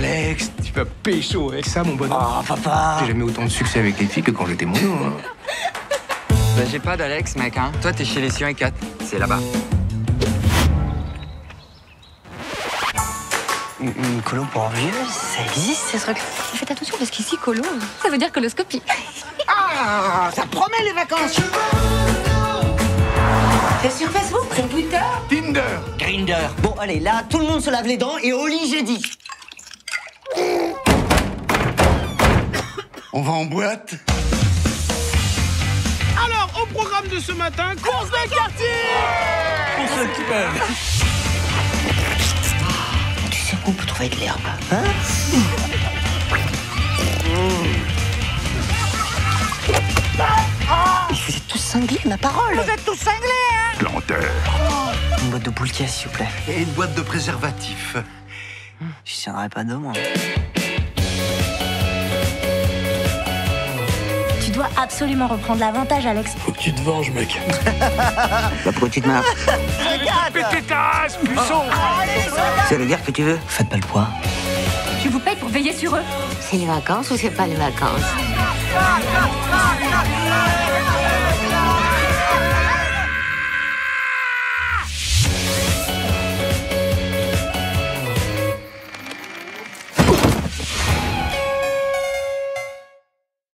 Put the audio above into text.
Alex, tu vas pécho avec ça, mon bonhomme. Oh, papa J'ai jamais autant de succès avec les filles que quand j'étais mono. Hein. Bah, j'ai pas d'Alex, mec, hein. Toi, t'es chez les Sion et 4. C'est là-bas. Une, une colo pour vieux, ça existe ces trucs Faites attention parce qu'ici, colo, ça veut dire coloscopie. Ah, ça promet les vacances C'est sur Facebook Sur Twitter? Tinder Grinder Bon, allez, là, tout le monde se lave les dents et au lit, j'ai dit On va en boîte. Alors, au programme de ce matin, course de quartier. Pour ceux qui peuvent. Tu sais où on peut trouver de l'herbe. Hein Mais Vous êtes tous cinglés, ma parole. Vous êtes tous cinglés, hein. Planteur. Une boîte de boule s'il vous plaît. Et une boîte de préservatifs. Je tiendrai pas deux, Tu dois absolument reprendre l'avantage, Alex. Faut que tu te venges, mec. Bah, pourquoi tu te marres Pétez ta race, puceau C'est la guerre que tu veux Faites pas le poids. Je vous paye pour veiller sur eux. C'est les vacances ou c'est pas les vacances?